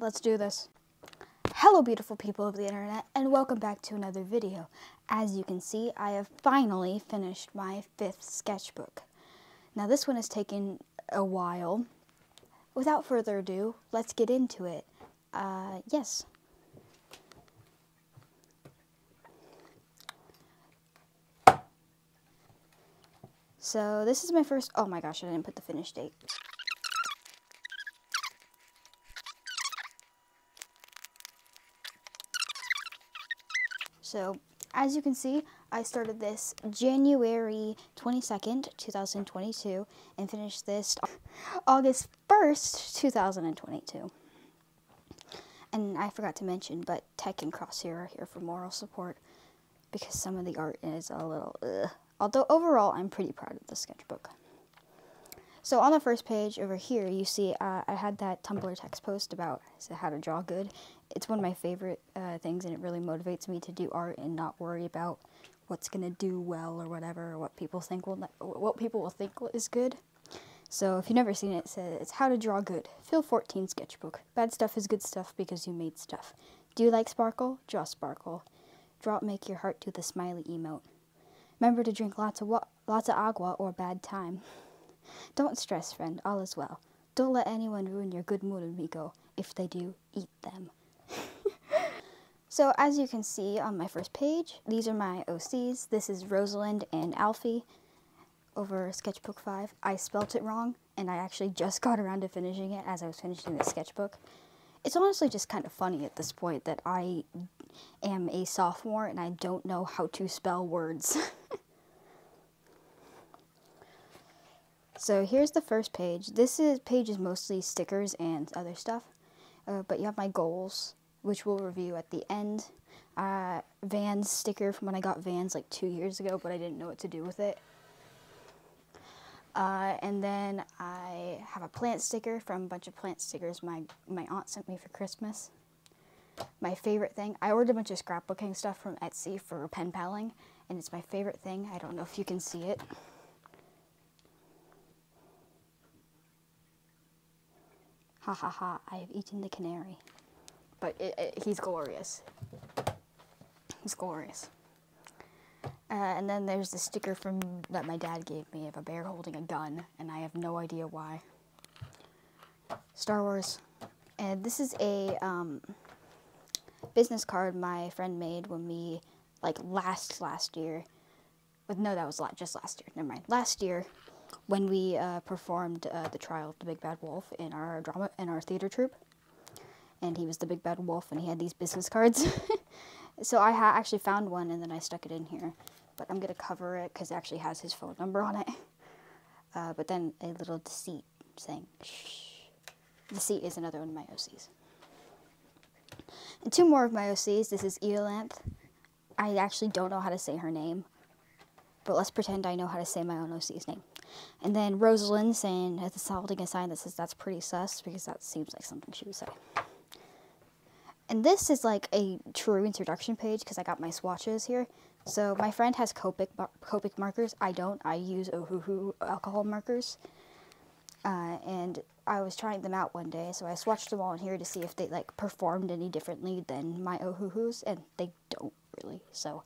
Let's do this. Hello beautiful people of the internet and welcome back to another video. As you can see, I have finally finished my fifth sketchbook. Now this one has taken a while. Without further ado, let's get into it. Uh, yes. So this is my first, oh my gosh, I didn't put the finish date. So as you can see, I started this January 22nd, 2022, and finished this August 1st, 2022. And I forgot to mention, but Tech and Crosshair are here for moral support because some of the art is a little ugh. Although overall, I'm pretty proud of the sketchbook. So on the first page over here, you see uh, I had that Tumblr text post about how to draw good. It's one of my favorite uh, things, and it really motivates me to do art and not worry about what's gonna do well or whatever, or what people think will what people will think is good. So if you've never seen it, it says it's how to draw good. Phil 14 sketchbook. Bad stuff is good stuff because you made stuff. Do you like sparkle? Draw sparkle. Draw make your heart do the smiley emote. Remember to drink lots of lots of agua or bad time. Don't stress, friend, all is well. Don't let anyone ruin your good mood, amigo. If they do, eat them. so as you can see on my first page, these are my OCs. This is Rosalind and Alfie over Sketchbook 5. I spelt it wrong, and I actually just got around to finishing it as I was finishing the sketchbook. It's honestly just kind of funny at this point that I am a sophomore and I don't know how to spell words. So here's the first page. This is page is mostly stickers and other stuff, uh, but you have my goals, which we'll review at the end. Uh, Vans sticker from when I got Vans like two years ago, but I didn't know what to do with it. Uh, and then I have a plant sticker from a bunch of plant stickers my, my aunt sent me for Christmas. My favorite thing, I ordered a bunch of scrapbooking stuff from Etsy for pen paling, and it's my favorite thing. I don't know if you can see it. Ha ha ha, I have eaten the canary. But it, it, he's glorious. He's glorious. Uh, and then there's the sticker from that my dad gave me of a bear holding a gun, and I have no idea why. Star Wars. And this is a um, business card my friend made when we, like, last, last year. But no, that was just last year. Never mind. Last year, when we uh, performed uh, the trial of the Big Bad Wolf in our drama in our theater troupe, and he was the Big Bad Wolf, and he had these business cards. so I actually found one, and then I stuck it in here. But I'm gonna cover it because it actually has his phone number on it. Uh, but then a little deceit saying, "Shh." Deceit is another one of my OCs. And two more of my OCs. This is Eolanth. I actually don't know how to say her name, but let's pretend I know how to say my own OC's name. And then Rosalind saying, holding a sign that says that's pretty sus, because that seems like something she would say. And this is like a true introduction page, because I got my swatches here. So my friend has Copic, Copic markers. I don't. I use Ohuhu alcohol markers. Uh, and I was trying them out one day, so I swatched them all in here to see if they like performed any differently than my Ohuhus, and they don't really. So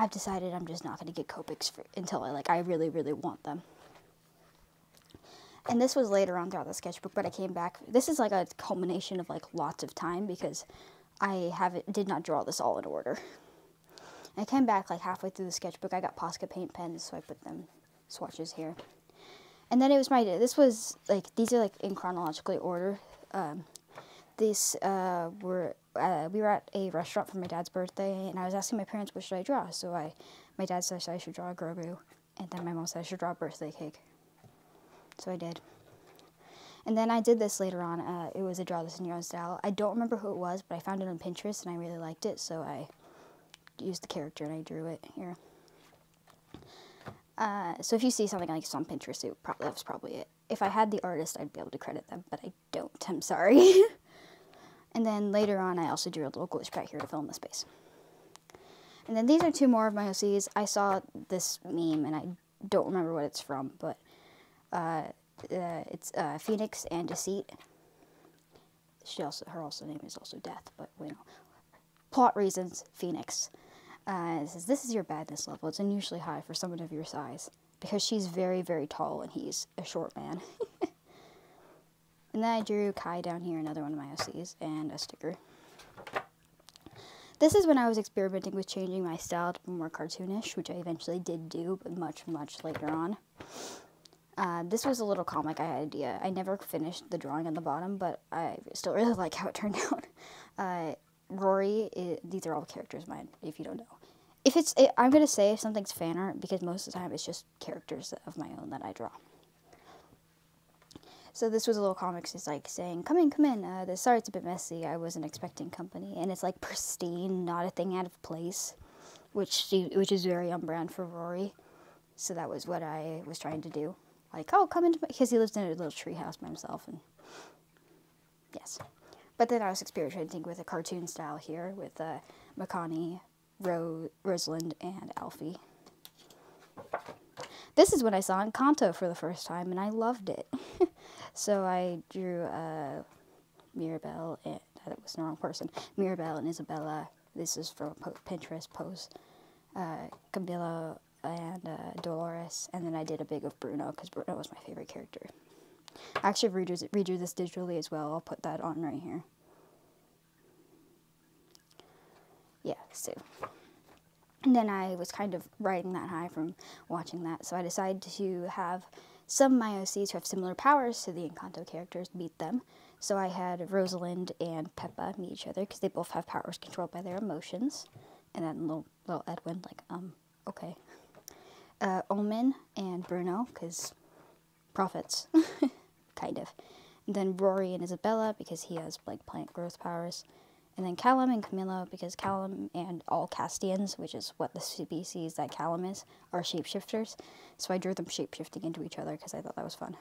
I've decided I'm just not going to get Copics for, until I like I really really want them. And this was later on throughout the sketchbook, but I came back. This is like a culmination of like lots of time because I haven't did not draw this all in order. I came back like halfway through the sketchbook. I got Posca paint pens, so I put them swatches here. And then it was my this was like these are like in chronologically order. Um, these uh, were uh, we were at a restaurant for my dad's birthday, and I was asking my parents what should I draw. So I, my dad said I should draw a Grogu, and then my mom said I should draw a birthday cake. So I did. And then I did this later on. Uh, it was a draw this in your own style. I don't remember who it was, but I found it on Pinterest and I really liked it, so I used the character and I drew it here. Uh, so if you see something like this on Pinterest, it that was probably it. If I had the artist, I'd be able to credit them, but I don't. I'm sorry. And then later on, I also drew a little glitch back here to fill in the space. And then these are two more of my OCs. I saw this meme, and I don't remember what it's from, but uh, uh, it's uh, Phoenix and Deceit. she also her also name is also Death, but you know, plot reasons, Phoenix. Uh, says this is your badness level. It's unusually high for someone of your size because she's very very tall and he's a short man. and then I drew Kai down here, another one of my OCs, and a sticker. This is when I was experimenting with changing my style to be more cartoonish, which I eventually did do, but much, much later on. Uh, this was a little comic I had idea. I never finished the drawing on the bottom, but I still really like how it turned out. Uh, Rory, it, these are all characters mine, if you don't know. If it's, it, I'm going to say if something's fan art, because most of the time it's just characters of my own that I draw. So this was a little comics. It's like saying, "Come in, come in." Uh, the sorry, it's a bit messy. I wasn't expecting company, and it's like pristine, not a thing out of place, which she, which is very on brand for Rory. So that was what I was trying to do. Like, oh, come into because he lives in a little tree house by himself, and yes. But then I was experimenting with a cartoon style here with uh, Makani, Ro- Rosalind, and Alfie. This is what I saw Encanto for the first time, and I loved it. so I drew uh, Mirabel, and that was the wrong person. Mirabel and Isabella. This is from Pinterest post. Uh, Camilla and uh, Dolores, and then I did a big of Bruno because Bruno was my favorite character. I actually redrew this digitally as well. I'll put that on right here. Yeah, so. And then I was kind of riding that high from watching that, so I decided to have some of my OCs who have similar powers to the Encanto characters meet them. So I had Rosalind and Pepa meet each other because they both have powers controlled by their emotions. And then little, little Edwin, like, um, okay. Uh, Omen and Bruno, because prophets, kind of. And then Rory and Isabella, because he has, like, plant growth powers. And then Callum and Camilla, because Callum and all Castians, which is what the species that Callum is, are shapeshifters. So I drew them shapeshifting into each other because I thought that was fun.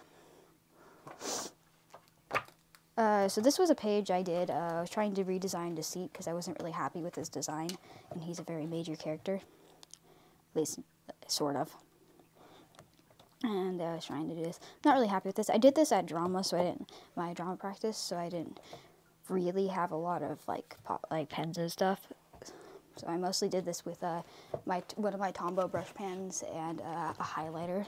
Uh, so this was a page I did. Uh, I was trying to redesign Deceit because I wasn't really happy with his design, and he's a very major character, at least sort of. And uh, I was trying to do this. Not really happy with this. I did this at drama, so I didn't my drama practice, so I didn't really have a lot of like pop, like pens and stuff. So I mostly did this with uh, my one of my Tombow brush pens and uh, a highlighter.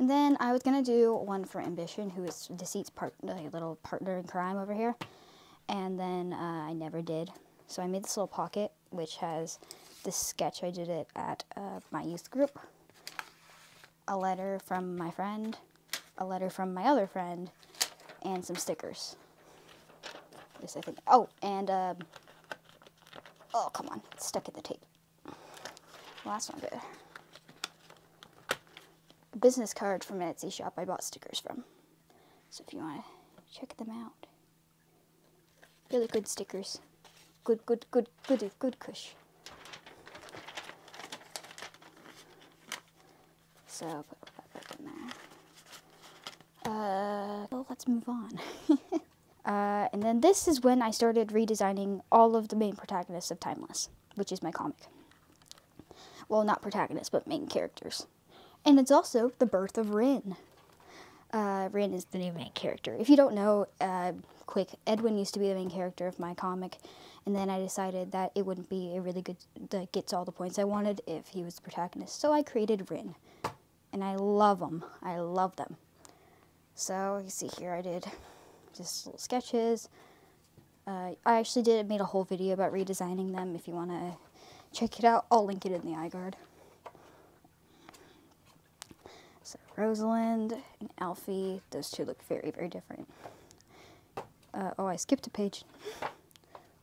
and then I was gonna do one for Ambition, who is Deceit's part, like, little partner in crime over here. And then uh, I never did. So I made this little pocket, which has this sketch. I did it at uh, my youth group. A letter from my friend, a letter from my other friend, and some stickers. This I think. Oh, and um, oh come on, it's stuck in the tape. Well, that's not good. A business card from an Etsy shop I bought stickers from. So if you want to check them out, really good stickers. Good, good, good, good, good cush. So put that back in there. Uh, well, let's move on. uh, and then this is when I started redesigning all of the main protagonists of Timeless, which is my comic. Well, not protagonists, but main characters. And it's also the birth of Rin. Uh, Rin is the new main character. If you don't know, uh, quick, Edwin used to be the main character of my comic, and then I decided that it wouldn't be a really good, that gets all the points I wanted if he was the protagonist. So I created Rin. And I love them. I love them. So you see here I did just little sketches. Uh, I actually did made a whole video about redesigning them. If you want to check it out, I'll link it in the iGuard. So Rosalind and Alfie, those two look very, very different. Uh, oh, I skipped a page.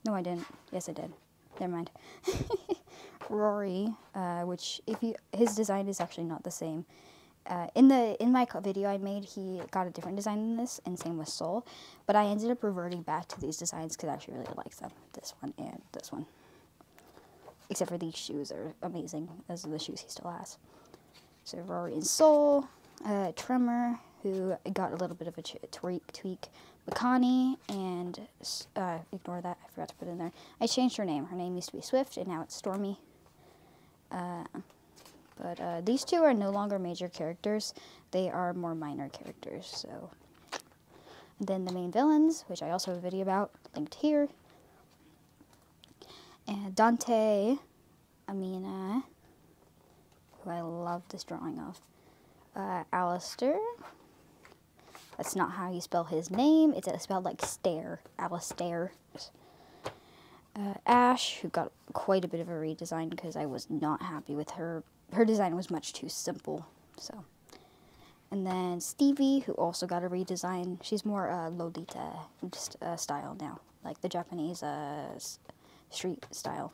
No, I didn't. Yes, I did. Never mind. Rory, uh, which if you his design is actually not the same uh, in the in my video I made, he got a different design than this, and same with Soul. But I ended up reverting back to these designs because I actually really like them. This one and this one. Except for these shoes are amazing. Those are the shoes he still has. So Rory and Soul, uh, Tremor, who got a little bit of a tweak, tweak. Makani, and uh, ignore that. I forgot to put in there. I changed her name. Her name used to be Swift, and now it's Stormy. But uh, these two are no longer major characters. They are more minor characters. So, Then the main villains, which I also have a video about, linked here. And Dante, Amina, who I love this drawing of. Uh, Alistair. That's not how you spell his name. It's spelled like stare. Alistair. Uh, Ash, who got quite a bit of a redesign because I was not happy with her. Her design was much too simple. So, and then Stevie, who also got a redesign. She's more uh, Lolita just, uh, style now, like the Japanese uh, street style.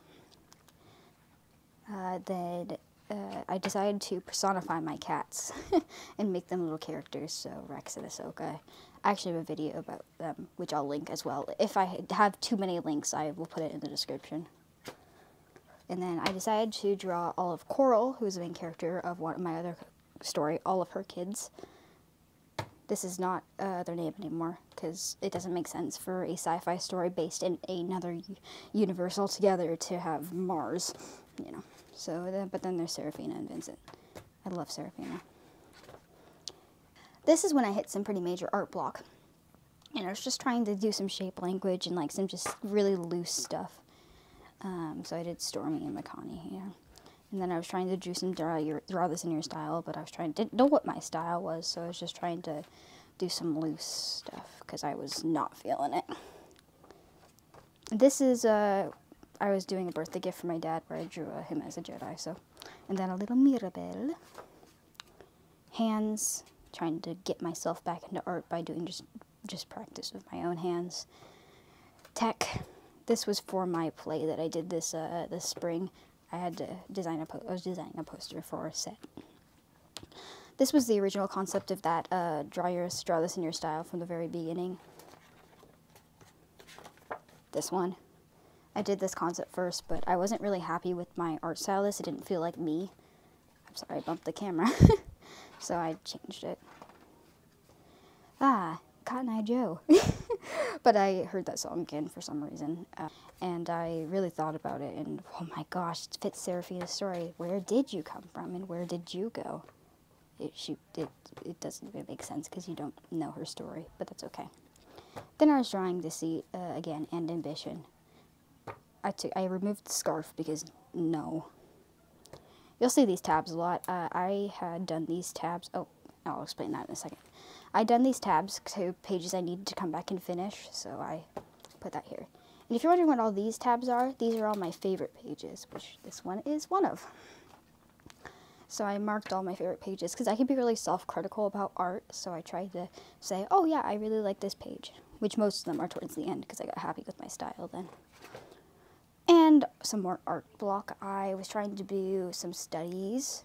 Uh, then uh, I decided to personify my cats and make them little characters. So Rex and Ahsoka. I actually have a video about them, which I'll link as well. If I have too many links, I will put it in the description. And then I decided to draw Olive Coral, who's the main character of one of my other story, all of her kids. This is not uh, their name anymore because it doesn't make sense for a sci-fi story based in another universe altogether to have Mars, you know. So, but then there's Seraphina and Vincent. I love Seraphina. This is when I hit some pretty major art block. And I was just trying to do some shape language and like some just really loose stuff. Um, so I did Stormy and Makani here. And then I was trying to do some draw, your, draw this in your style, but I was trying, didn't know what my style was, so I was just trying to do some loose stuff because I was not feeling it. This is uh, I was doing a birthday gift for my dad where I drew uh, him as a Jedi. So, and then a little Mirabel. Hands, trying to get myself back into art by doing just just practice with my own hands. Tech. This was for my play that I did this uh, this spring. I had to design a I was designing a poster for a set. This was the original concept of that uh, draw your draw this in your style from the very beginning. This one. I did this concept first, but I wasn't really happy with my art style. This it didn't feel like me. I'm sorry, I bumped the camera. so I changed it. Ah, Cotton Eye Joe. but I heard that song again for some reason. Uh, and I really thought about it, and oh my gosh, it fits Seraphina's story. Where did you come from, and where did you go? It, she, it, it doesn't make sense because you don't know her story, but that's okay. Then I was drawing Deceit uh, again and Ambition. I took I removed the scarf because no. You'll see these tabs a lot. Uh, I had done these tabs. Oh, I'll explain that in a second. I done these tabs to pages I needed to come back and finish, so I put that here. And if you're wondering what all these tabs are, these are all my favorite pages, which this one is one of. So I marked all my favorite pages because I can be really self-critical about art. So I tried to say, oh yeah, I really like this page, which most of them are towards the end because I got happy with my style then and some more art block. I was trying to do some studies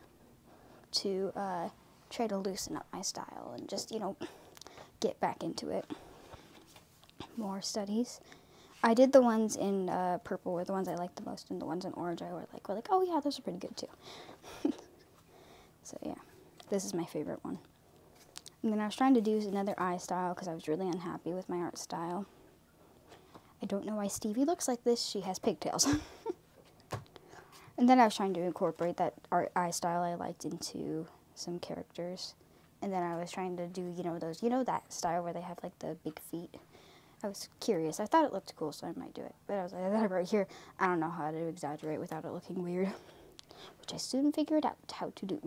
to uh, try to loosen up my style and just, you know, get back into it. More studies. I did the ones in uh, purple were the ones I liked the most, and the ones in orange I were like, were like, oh yeah, those are pretty good too. so yeah, this is my favorite one. And then I was trying to do another eye style because I was really unhappy with my art style. I don't know why Stevie looks like this. She has pigtails. and then I was trying to incorporate that art eye style I liked into some characters. And then I was trying to do, you know, those, you know, that style where they have like the big feet. I was curious. I thought it looked cool, so I might do it. But I was like, that right here, I don't know how to exaggerate without it looking weird. Which I soon figured out how to do.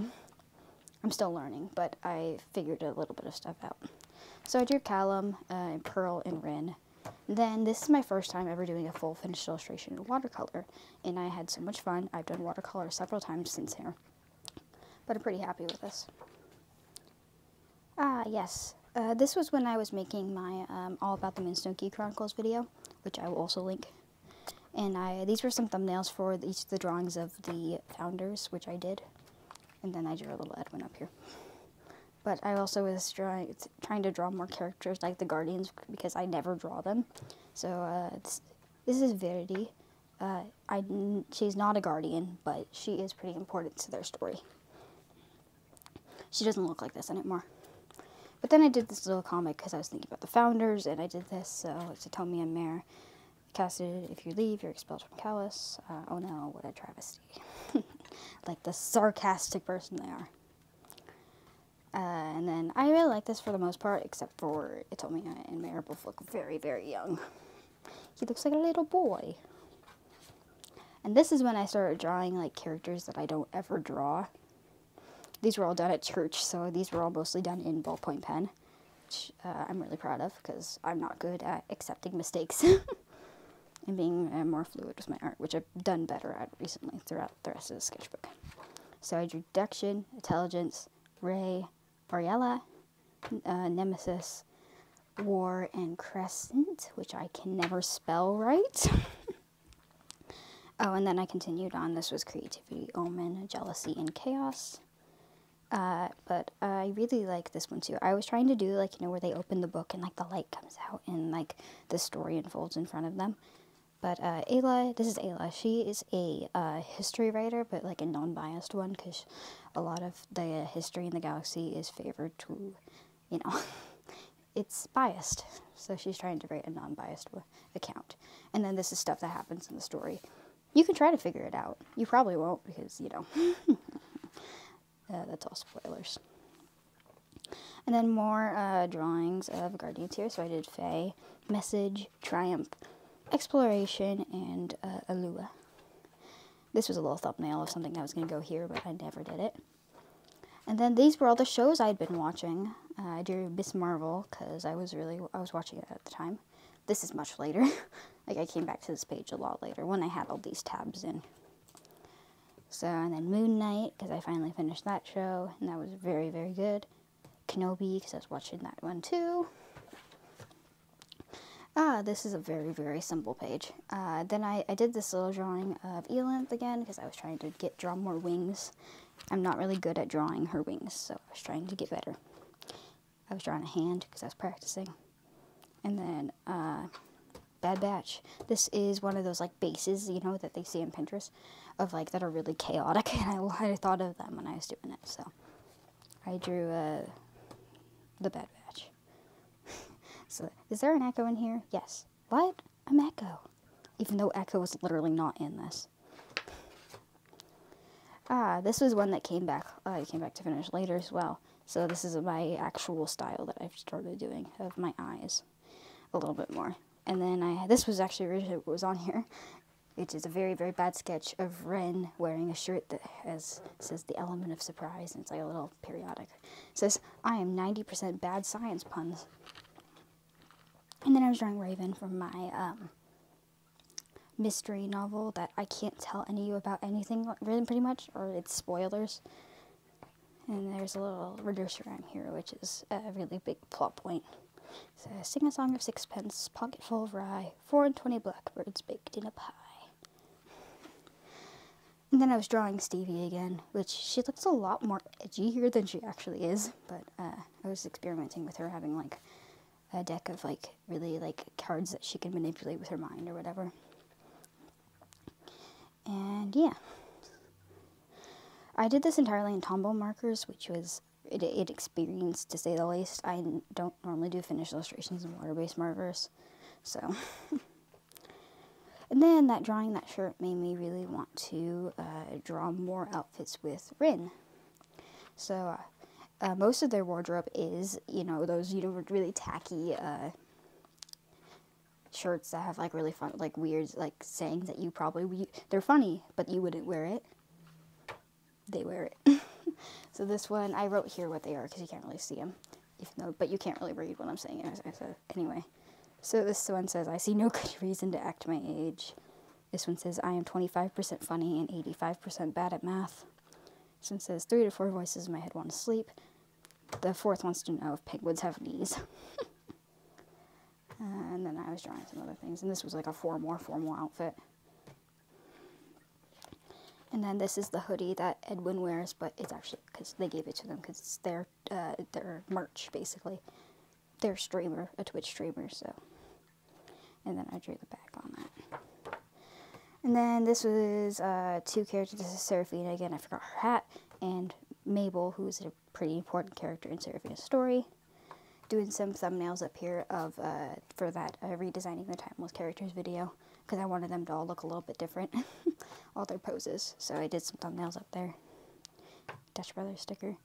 I'm still learning, but I figured a little bit of stuff out. So I drew Callum, uh, and Pearl, and Ren. Then this is my first time ever doing a full finished illustration in watercolor, and I had so much fun. I've done watercolor several times since here, but I'm pretty happy with this. Ah, yes. Uh, this was when I was making my um, All About the Moonstone Key Chronicles video, which I will also link. And I these were some thumbnails for each of the drawings of the founders, which I did. And then I drew a little Edwin up here. But I also was trying trying to draw more characters like the Guardians because I never draw them. So uh, this is Verity. Uh, I she's not a Guardian, but she is pretty important to their story. She doesn't look like this anymore. But then I did this little comic because I was thinking about the founders, and I did this. So it's Tomi and Mare. Casted, if you leave, you're expelled from Kallus. Uh, oh no, what a travesty. like the sarcastic person they are. Uh, and then I really like this for the most part, except for it told me I and Mayor both look very, very young. He looks like a little boy. And this is when I started drawing like characters that I don't ever draw. These were all done at church, so these were all mostly done in ballpoint pen, which uh, I'm really proud of because I'm not good at accepting mistakes and being uh, more fluid with my art, which I've done better at recently throughout the rest of the sketchbook. So I drew Deduction, Intelligence, Ray, Ariella, uh, Nemesis, War, and Crescent, which I can never spell right. oh, and then I continued on. This was Creativity, Omen, Jealousy, and Chaos. Uh, but I really like this one too. I was trying to do like, you know, where they open the book and like the light comes out and like the story unfolds in front of them. But uh, Ayla, this is Ayla. She is a uh, history writer, but like a non-biased one, because a lot of the history in the galaxy is favored to, you know, it's biased. So she's trying to write a non-biased account. And then this is stuff that happens in the story. You can try to figure it out. You probably won't because you know. uh, that's all spoilers. And then more uh, drawings of Guardians here. So I did Faye, Message, Triumph, Exploration, and uh, Alua. This was a little thumbnail of something that was going to go here, but I never did it. And then these were all the shows I'd been watching. Uh, I drew Ms. Marvel because I was really I was watching it at the time. This is much later. like I came back to this page a lot later when I had all these tabs in. So and then Moon Knight because I finally finished that show and that was very very good. Kenobi because I was watching that one too. Ah, this is a very, very simple page. Uh, then I, I did this little drawing of Elanth again because I was trying to get draw more wings. I'm not really good at drawing her wings, so I was trying to get better. I was drawing a hand because I was practicing. And then uh, Bad Batch. This is one of those like bases, you know, that they see on Pinterest of like that are really chaotic, and I, I thought of them when I was doing it. So I drew uh, the Bad Batch. So, is there an echo in here? Yes. What? I'm Echo. Even though Echo is literally not in this. Ah, this was one that came back. Uh, came back to finish later as well. So this is my actual style that I've started doing of my eyes, a little bit more. And then I this was actually was on here. It is a very very bad sketch of Ren wearing a shirt that has says the element of surprise, and it's like a little periodic. It says I am ninety percent bad science puns. And then I was drawing Raven from my um, mystery novel that I can't tell any of you about anything, really, pretty much, or it's spoilers. And there's a little reducer on here, which is a really big plot point. So, sing a song of sixpence, pocket full of rye, four and twenty blackbirds baked in a pie. And then I was drawing Stevie again, which she looks a lot more edgy here than she actually is, but uh, I was experimenting with her having like a deck of like really like cards that she can manipulate with her mind or whatever. And yeah. I did this entirely in Tombow markers, which was it, it to say the least. I don't normally do finished illustrations in water-based markers, so. and then that drawing that shirt made me really want to uh, draw more outfits with Rin. So uh, uh, most of their wardrobe is, you know, those, you know, really tacky uh, shirts that have like really fun, like weird, like sayings that you probably, they're funny, but you wouldn't wear it. They wear it. so this one, I wrote here what they are because you can't really see them, even though, but you can't really read what I'm saying. Said, anyway. So this one says, I see no good reason to act my age. This one says, I am 25% funny and 85% bad at math. This one says, three to four voices in my head want to sleep. The fourth wants to know if penguins have knees. and then I was drawing some other things. And this was like a four more formal outfit. And then this is the hoodie that Edwin wears, but it's actually because they gave it to them because it's their uh, their merch basically. Their streamer, a Twitch streamer, so. And then I drew the back on that. And then this was uh, two characters. This is Seraphina again. I forgot her hat, and Mabel, who's a pretty important character in Seraphina's story. Doing some thumbnails up here of uh, for that uh, redesigning the timeless characters video because I wanted them to all look a little bit different, all their poses. So I did some thumbnails up there. Dutch Brothers sticker.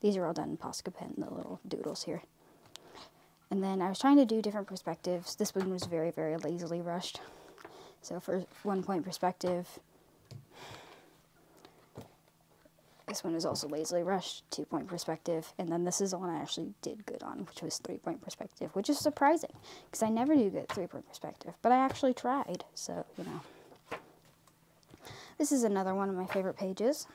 These are all done in Posca pen, the little doodles here. And then I was trying to do different perspectives. This one was very, very lazily rushed. So for one point perspective, this one was also lazily rushed, two point perspective, and then this is the one I actually did good on, which was three point perspective, which is surprising because I never do good three point perspective, but I actually tried, so you know. This is another one of my favorite pages.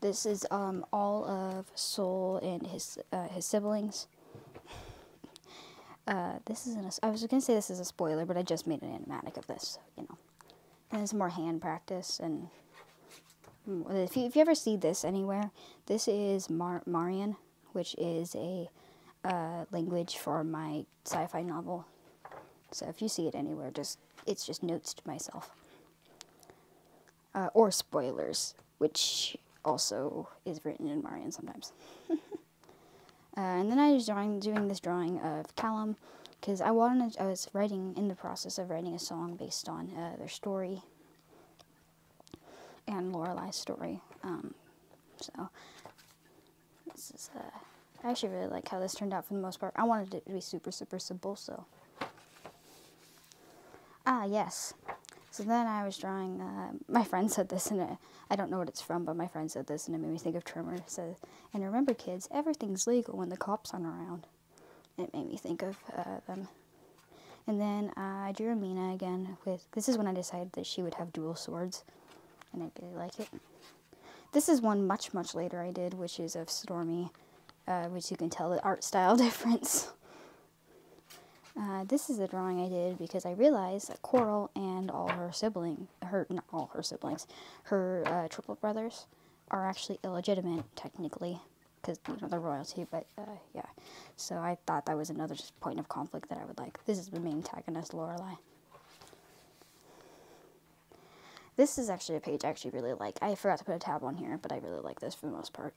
This is um, all of Soul and his uh, his siblings. Uh, this is an, I was gonna say this is a spoiler, but I just made an animatic of this, you know. And it's more hand practice, and if you, if you ever see this anywhere, this is Mar- Marian, which is a uh, language for my sci-fi novel. So if you see it anywhere, just it's just notes to myself. Uh, or spoilers, which also is written in Marian sometimes. Uh, and then I was drawing, doing this drawing of Callum because I wanted, I was writing in the process of writing a song based on uh, their story and Lorelai's story. Um, so this is, uh, I actually really like how this turned out for the most part. I wanted it to be super, super simple, so. Ah, yes. So then I was drawing, uh, my friend said this, and it, I don't know what it's from, but my friend said this, and it made me think of Tremor. Said, and remember, kids, everything's legal when the cops aren't around. It made me think of uh, them. And then uh, I drew Amina again with, this is when I decided that she would have dual swords, and I really like it. This is one much, much later I did, which is of Stormy, uh, which you can tell the art style difference. Uh, this is a drawing I did because I realized that Coral and all her siblings, her not all her siblings, her uh, brothers, are actually illegitimate technically because you know the royalty. But uh, yeah, so I thought that was another point of conflict that I would like. This is the main antagonist, Lorelai. This is actually a page I actually really like. I forgot to put a tab on here, but I really like this for the most part.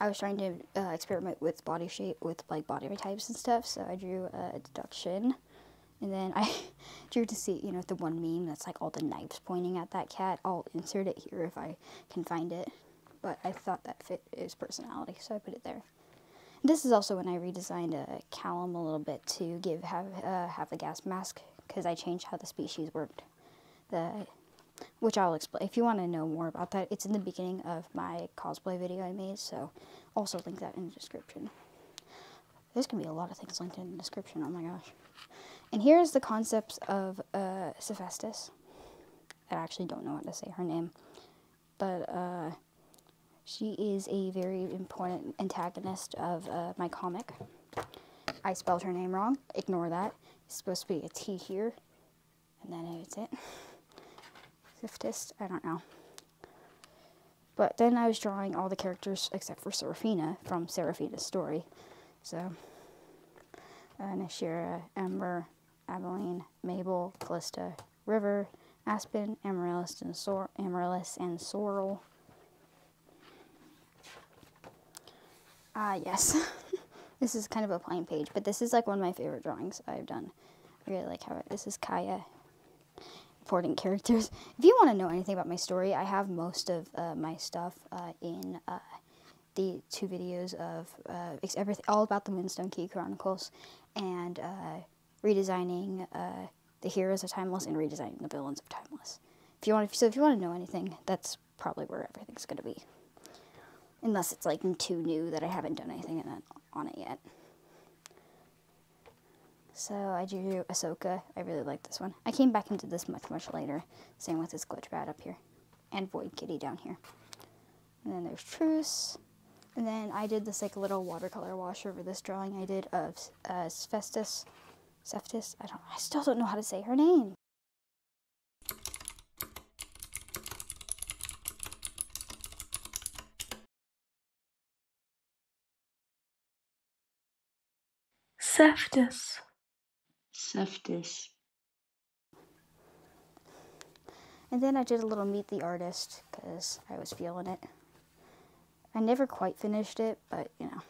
I was trying to uh, experiment with body shape, with like body types and stuff. So I drew a deduction, and then I drew to see, you know, the one meme that's like all the knives pointing at that cat. I'll insert it here if I can find it, but I thought that fit his personality, so I put it there. This is also when I redesigned a Callum a little bit to give have uh, have the gas mask because I changed how the species worked. The which I'll explain. If you want to know more about that, it's in the beginning of my cosplay video I made, so also link that in the description. There's going to be a lot of things linked in the description, oh my gosh. And here's the concepts of uh. I actually don't know how to say her name, but uh, she is a very important antagonist of uh, my comic. I spelled her name wrong, ignore that. It's supposed to be a T here, and then it's it. Siftist, I don't know. But then I was drawing all the characters except for Seraphina from Seraphina's story. So, uh, Nashira, Ember, Abilene, Mabel, Callista, River, Aspen, Amaryllis, and, Sor- Amaryllis, and Sorrel. Ah, yes. this is kind of a plain page, but this is like one of my favorite drawings I've done. I really like how it, this is Kaya important characters. If you want to know anything about my story, I have most of uh, my stuff uh, in uh, the two videos of uh, everything, all about the Moonstone Key Chronicles, and uh, redesigning uh, the heroes of Timeless and redesigning the villains of Timeless. If you want, so if you want to know anything, that's probably where everything's going to be. Unless it's like too new that I haven't done anything on it yet. So I drew Ahsoka. I really like this one. I came back into this much, much later. Same with this glitch bat up here. And Void Kitty down here. And then there's Truce. And then I did this like little watercolor wash over this drawing I did of uh, Festus. I don't I still don't know how to say her name. Seftis. Seftis. And then I did a little Meet the Artist because I was feeling it. I never quite finished it, but you know.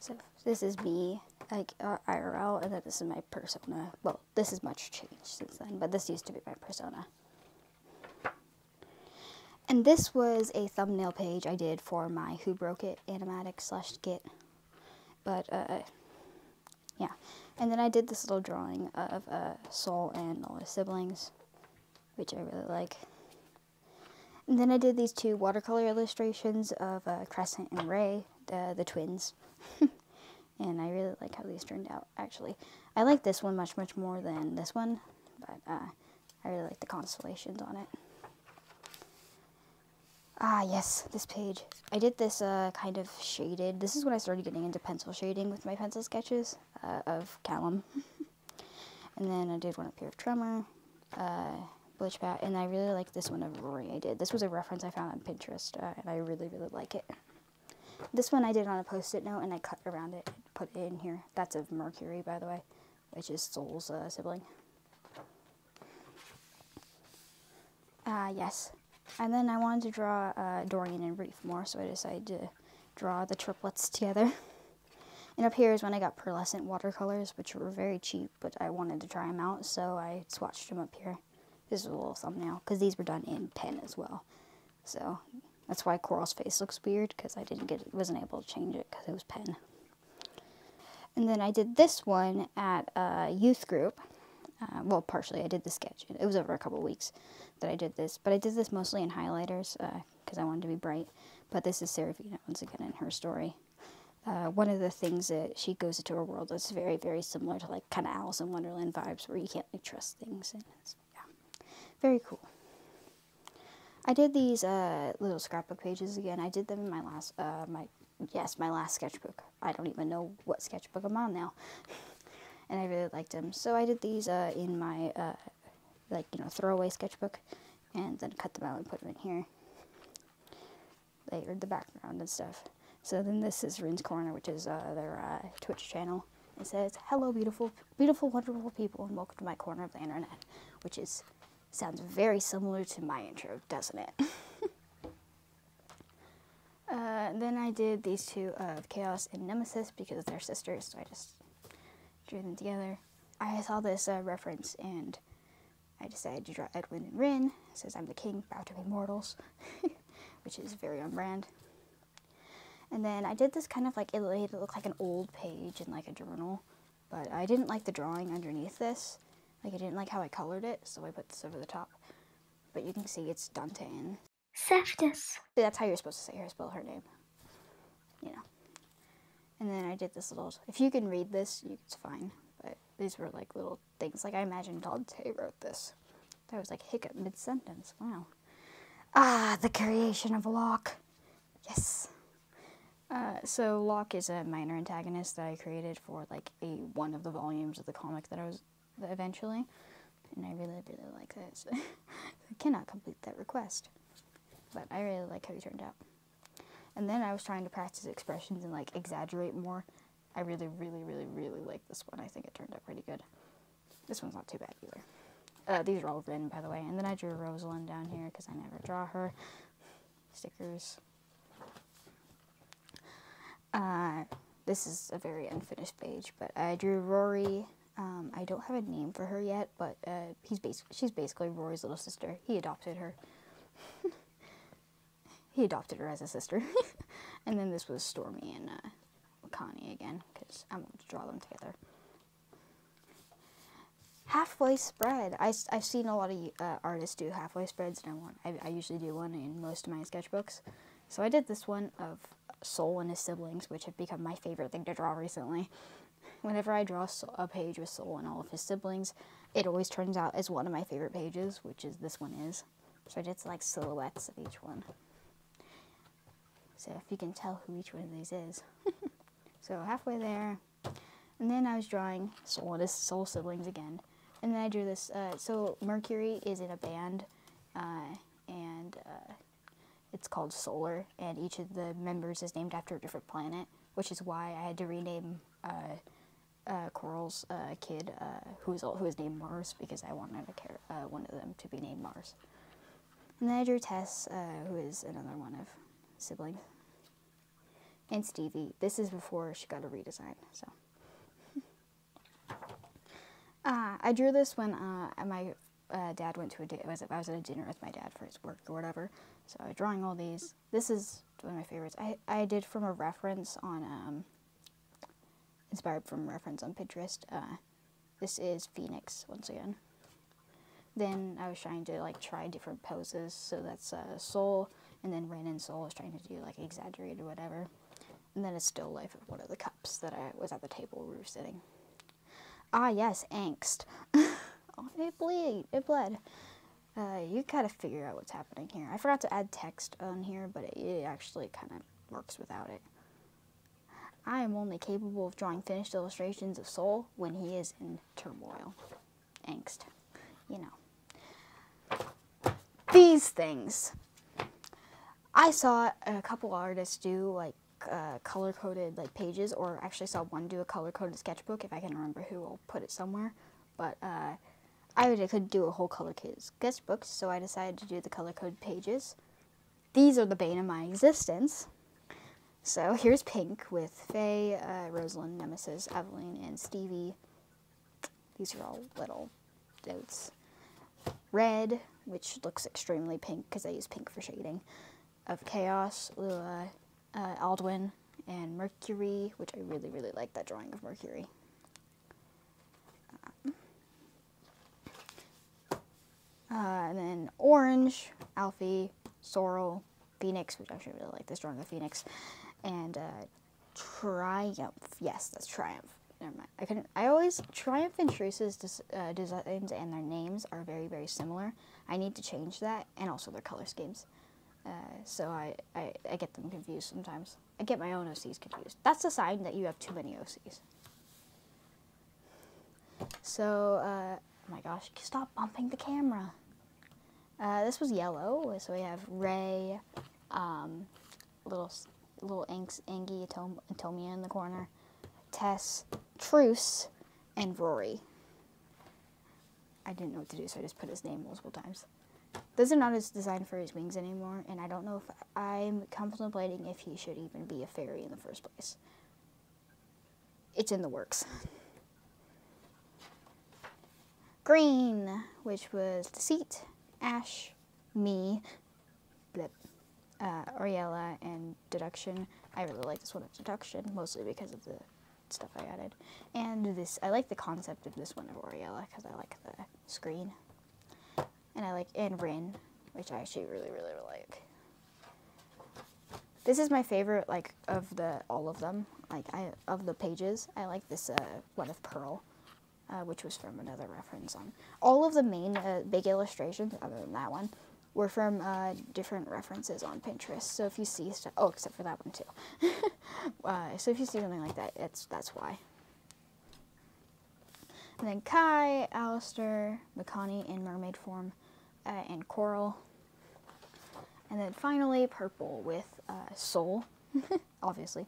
So this is me, like uh, IRL, and then this is my persona. Well, this is much changed since then, but this used to be my persona. And this was a thumbnail page I did for my Who Broke It animatic slash Git, But, uh, yeah. And then I did this little drawing of uh, and all his siblings, which I really like. And then I did these two watercolor illustrations of uh, Crescent and Ray, the, the twins. and I really like how these turned out, actually. I like this one much, much more than this one, but uh, I really like the constellations on it. Ah, yes, this page. I did this uh, kind of shaded. This is when I started getting into pencil shading with my pencil sketches uh, of Callum. and then I did one up here of Tremor, uh, Bat, and I really like this one of Rory I did. This was a reference I found on Pinterest, uh, and I really, really like it. This one I did on a post-it note, and I cut around it, and put it in here. That's of Mercury, by the way, which is Soul's uh, sibling. Ah, yes. And then I wanted to draw uh, Dorian and Reef more, so I decided to draw the triplets together. And up here is when I got pearlescent watercolors, which were very cheap, but I wanted to try them out, so I swatched them up here. This is a little thumbnail, because these were done in pen as well. So that's why Coral's face looks weird, because I didn't get, wasn't able to change it, because it was pen. And then I did this one at a youth group. Uh, well, partially, I did the sketch. It was over a couple weeks that I did this, but I did this mostly in highlighters, because uh, I wanted to be bright. But this is Seraphina, once again, in her story uh, one of the things that she goes into a world that's very, very similar to like kind of Alice in Wonderland vibes, where you can't like trust things, and it's yeah, very cool. I did these uh, little scrapbook pages again. I did them in my last, uh, my yes, my last sketchbook. I don't even know what sketchbook I'm on now, and I really liked them. So I did these uh, in my uh, like you know throwaway sketchbook, and then cut them out and put them in here. They are the background and stuff. So then this is Rune's Corner, which is uh, their uh, Twitch channel. It says, "Hello, beautiful, beautiful, wonderful people, and welcome to my corner of the internet," which is sounds very similar to my intro, doesn't it? uh, then I did these two of Chaos and Nemesis because they're sisters, so I just drew them together. I saw this uh, reference and I decided to draw Edwin and Rin. It says, "I'm the king, bow to be mortals," which is very on brand. And then I did this kind of like, it made it look like an old page in like a journal. But I didn't like the drawing underneath this. Like I didn't like how I colored it, so I put this over the top. But you can see it's Dante and Cephas. That's how you're supposed to say her, spell her name. You know. And then I did this little, if you can read this, it's fine. But these were like little things. Like I imagine Dante wrote this. That was like hiccup mid-sentence. Wow. Ah, the creation of Locke. Yes. Uh, so Locke is a minor antagonist that I created for like a one of the volumes of the comic that I was eventually, and I really really like this. I cannot complete that request, but I really like how he turned out. And then I was trying to practice expressions and like exaggerate more. I really really really really like this one. I think it turned out pretty good. This one's not too bad either. Uh, these are all written by the way, and then I drew Rosalind down here because I never draw her. Stickers. Uh, this is a very unfinished page, but I drew Rory. Um, I don't have a name for her yet, but uh, he's she's basically Rory's little sister. He adopted her. he adopted her as a sister. and then this was Stormy and uh, Connie again, because I'm going to draw them together. Halfway spread. I, I've seen a lot of uh, artists do halfway spreads, and I want I, I usually do one in most of my sketchbooks. So I did this one of Soul and his siblings, which have become my favorite thing to draw recently. Whenever I draw a page with Soul and all of his siblings, it always turns out as one of my favorite pages, which is this one is. So I did like silhouettes of each one. So if you can tell who each one of these is. so halfway there, and then I was drawing Soul and his Soul siblings again. And then I drew this, uh, so Mercury is in a band, uh, and uh, it's called Solar, and each of the members is named after a different planet, which is why I had to rename uh, uh, Coral's uh, kid, uh, who is who is named Mars, because I wanted uh, one of them to be named Mars. And then I drew Tess, uh, who is another one of siblings, and Stevie. This is before she got a redesign, so. I drew this when my dad went to a di- was I was at a dinner with my dad for his work or whatever. So drawing all these. This is one of my favorites. I I did from a reference on um. Inspired from reference on Pinterest. Uh, this is Phoenix once again. Then I was trying to like try different poses. So that's uh, Soul, and then Ren and Soul was trying to do like exaggerated whatever. And then a still life of one of the cups that I was at the table we were sitting. Ah yes, angst. oh, it bleed. It bled. Uh, you gotta figure out what's happening here. I forgot to add text on here, but it, it actually kind of works without it. I am only capable of drawing finished illustrations of Soul when he is in turmoil. Angst. You know. These things. I saw a couple artists do like uh, color coded like pages, or actually saw one do a color coded sketchbook. If I can remember who, I'll put it somewhere. But uh, I could do a whole color coded sketchbook, so I decided to do the color coded pages. These are the bane of my existence. So here's Pink with Faye, uh, Rosalind, Nemesis, Evelyn, and Stevie. These are all little notes. Red, which looks extremely pink because I use pink for shading, of Chaos, Lua, uh, Aldwin, and Mercury, which I really, really like that drawing of Mercury. Uh, and then Orange, Alfie, Sorrel, Phoenix, which I actually really like this drawing of Phoenix, and uh, Triumph. Yes, that's Triumph. Never mind. I couldn't. I always Triumph and Trace's des, uh, designs and their names are very very similar. I need to change that, and also their color schemes. Uh, so I, I I get them confused sometimes. I get my own OCs confused. That's a sign that you have too many OCs. So, uh, oh my gosh, stop bumping the camera. Uh, this was yellow, so we have Ray, um, little little Angs, Angie Atom, Atomia in the corner, Tess, Truce, and Rory. I didn't know what to do, so I just put his name multiple times. Those are not his design for his wings anymore, and I don't know if I'm contemplating if he should even be a fairy in the first place. It's in the works. Green, which was Deceit, Ash, me, blip, uh, Oriella, and Deduction. I really like this one of Deduction, mostly because of the stuff I added. And this, I like the concept of this one of Oriella because I like the screen. And I like, and Rin, which I actually really, really like. This is my favorite, like, of the, all of them, like, I, of the pages. I like this uh, one of Pearl, uh, which was from another reference on. All of the main uh, big illustrations, other than that one, were from uh, different references on Pinterest. So if you see stuff, oh, except for that one too. uh, so if you see something like that, it's that's why. And then Kai, Alistair, Makani in mermaid form, uh, and Coral. And then finally, purple with uh, Soul, obviously.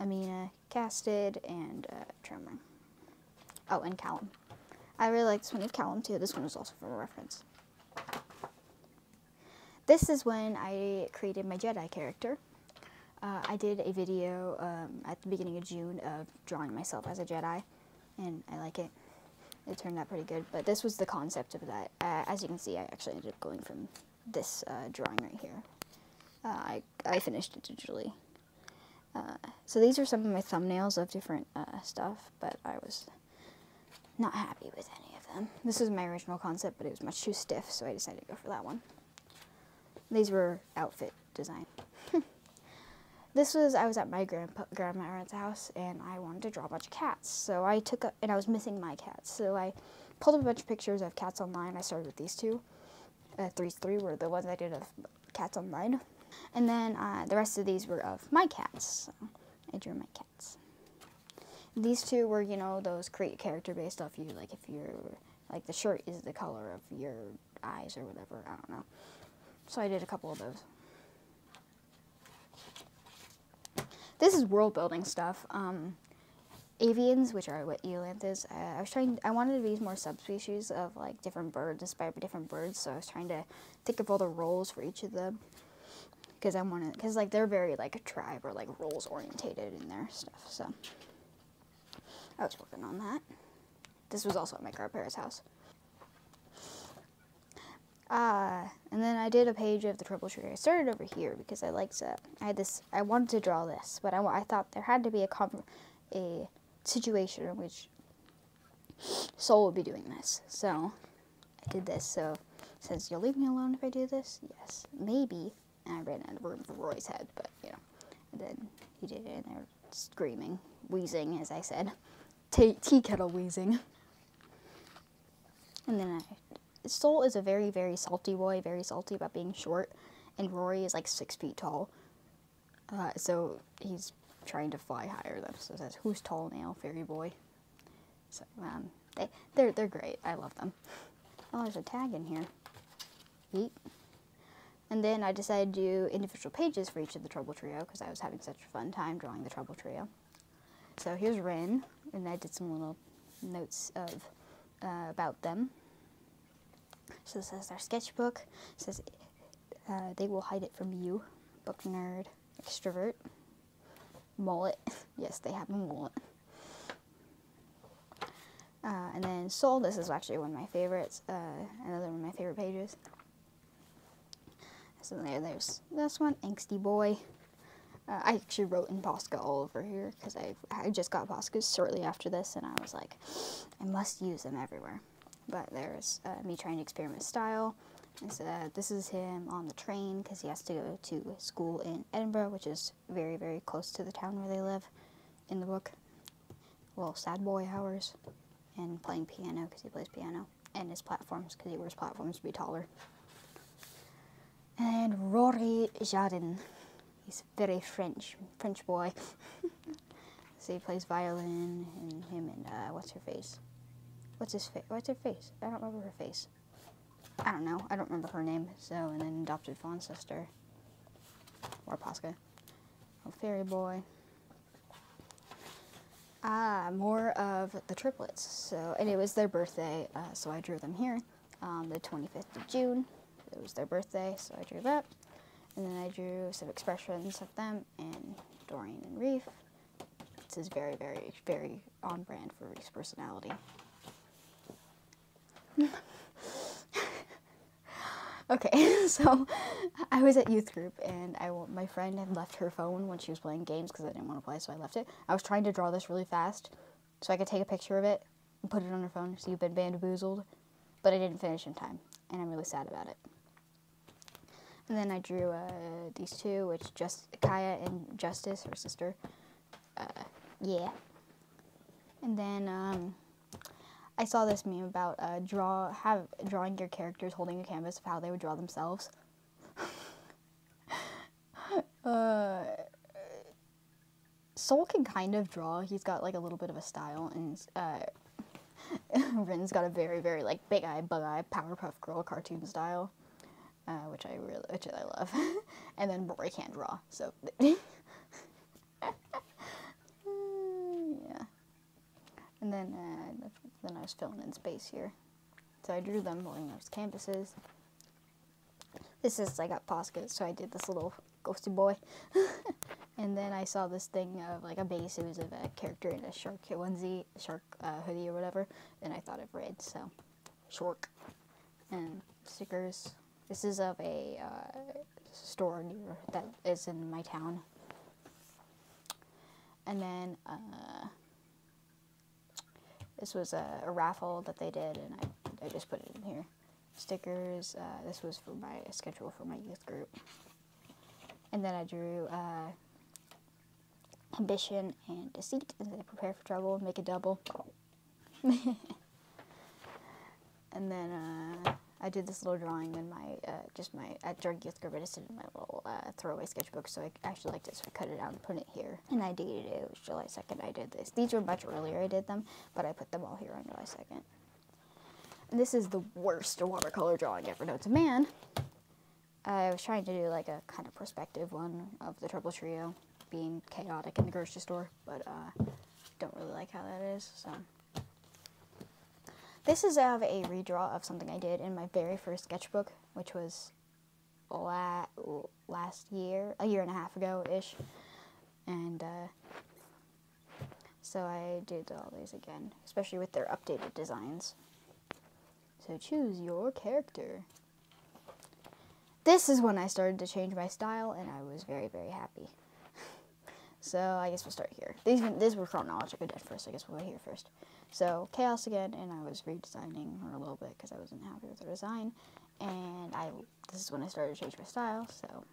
Amina, Casted, and uh, Tremor. Oh, and Callum. I really like this one of Callum too. This one is also for reference. This is when I created my Jedi character. Uh, I did a video um, at the beginning of June of drawing myself as a Jedi, and I like it. It turned out pretty good, but this was the concept of that. Uh, as you can see, I actually ended up going from this uh, drawing right here. Uh, I, I finished it digitally. Uh, so these are some of my thumbnails of different uh, stuff, but I was not happy with any of them. This was my original concept, but it was much too stiff, so I decided to go for that one. These were outfit design. this was, I was at my grandpa, grandma's house, and I wanted to draw a bunch of cats. So I took, a, and I was missing my cats. So I pulled up a bunch of pictures of cats online. I started with these two. Uh, three, three were the ones I did of cats online. And then uh, the rest of these were of my cats. So I drew my cats. These two were, you know, those create character based off You like if you're like the shirt is the color of your eyes or whatever. I don't know. So I did a couple of those. This is world building stuff. Um, avians, which are what eolanth is, I was trying, I wanted to use more subspecies of like different birds, inspired by different birds, so I was trying to think of all the roles for each of them. Because I wanted, because like they're very like a tribe or like roles orientated in their stuff, so. I was working on that. This was also at my grandparents' house. Uh, and then I did a page of the Triple. I started over here because I liked uh, I had this. I wanted to draw this, but I, I thought there had to be a a situation in which Soul would be doing this. So I did this. So it says you'll leave me alone if I do this. Yes, maybe. And I ran out of room for Roy's head, but you know. And then he did it, and they were screaming, wheezing, as I said, tea, kettle wheezing. And then I, Soul is a very, very salty boy, very salty about being short, and Rory is like six feet tall. Uh, so he's trying to fly higher than. So says, "Who's tall now, fairy boy?" So um, they they're they're great. I love them. Oh, there's a tag in here. Yeet. And then I decided to do individual pages for each of the Trouble Trio because I was having such a fun time drawing the Trouble Trio. So here's Rin, and I did some little notes of uh, about them. So this is their sketchbook. It says uh, they will hide it from you. Book nerd, extrovert, mullet. yes, they have a mullet. Uh, and then Soul, this is actually one of my favorites, uh, another one of my favorite pages. So there, there's this one, Angsty Boy. Uh, I actually wrote in Posca all over here because I, I just got Poscas shortly after this and I was like, I must use them everywhere. But there's uh, me trying to experiment style. So, uh, this is him on the train because he has to go to school in Edinburgh, which is very, very close to the town where they live in the book. Well, sad boy hours. And playing piano because he plays piano. And his platforms because he wears platforms to be taller. And Rory Jardin. He's very French, French boy. so he plays violin, and him and uh, what's her face? What's his face? What's her face? I don't remember her face. I don't know. I don't remember her name. So and then adopted fawn sister, or Posca. Oh, fairy boy. Ah, more of the triplets. So and it was their birthday, uh, so I drew them here, um, the 25th of June it was their birthday, so I drew that. And then I drew some expressions of them and Dorian and Reef. This is very, very, very on brand for Reef's personality. okay, so I was at youth group and I my friend had left her phone when she was playing games because I didn't want to play, so I left it. I was trying to draw this really fast so I could take a picture of it and put it on her phone so you've been bamboozled, but I didn't finish in time, and I'm really sad about it. And then I drew uh, these two, which just Kaya and Justice, her sister. Uh, yeah. And then um, I saw this meme about uh, draw have drawing your characters holding a canvas of how they would draw themselves. uh, Soul can kind of draw. He's got like a little bit of a style, and uh, Rin's got a very, very like big eye, bug eye, Powerpuff Girl cartoon style uh, which I really, which I love. and then Rory can't draw, so yeah. And then, uh, then I was filling in space here, so I drew them holding those canvases. This is I got Posca, so I did this little ghosty boy. and then I saw this thing of like a base. It was of a character in a shark onesie, shark uh, hoodie or whatever. And I thought of red, so shark and stickers this is of a uh, store near that is in my town. And then uh, this was a, a, raffle that they did, and I, I just put it in here. Stickers. Uh, this was for my schedule for my youth group. And then I drew uh, ambition and deceit, and they prepare for trouble, make a double. and then. I did this little drawing in my, uh, just my, at Drug Youth Group, I just did in my little uh, throwaway sketchbook, so I actually liked it, so I cut it out and put it here. And I dated it, it was July 2nd I did this. These were much earlier I did them, but I put them all here on July 2nd. And this is the worst watercolor drawing ever known to man. I was trying to do like a kind of perspective one of the Trouble Trio being chaotic in the grocery store, but uh, don't really like how that is, so... This is of a redraw of something I did in my very first sketchbook, which was la- last year, a year and a half ago ish. And uh, so I did all these again, especially with their updated designs. So choose your character. this is when I started to change my style, and I was very, very happy. so I guess we'll start here. These these were chronological at first. I guess we'll go here first. So chaos again, and I was redesigning her a little bit because I wasn't happy with her design, and I this is when I started to change my style. So,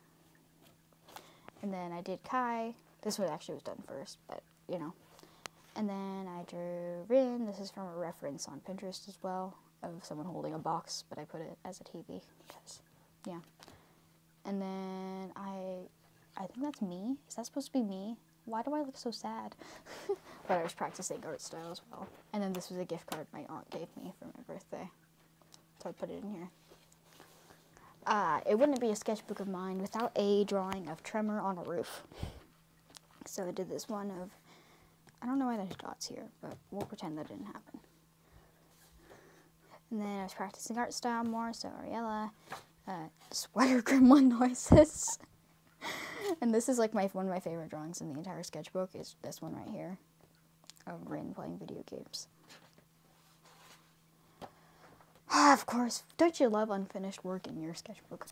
and then I did Kai. This one actually was done first, but you know. And then I drew Rin. This is from a reference on Pinterest as well of someone holding a box, but I put it as a TV because, yeah. And then I, I think that's me. Is that supposed to be me? Why do I look so sad? but I was practicing art style as well. And then this was a gift card my aunt gave me for my birthday. So I put it in here. Uh, it wouldn't be a sketchbook of mine without a drawing of Tremor on a roof. So I did this one of I don't know why there's dots here, but we'll pretend that didn't happen. And then I was practicing art style more, so Ariella, uh, sweater gremlin noises. and this is like my one of my favorite drawings in the entire sketchbook is this one right here of Rin playing video games. of course, don't you love unfinished work in your sketchbook?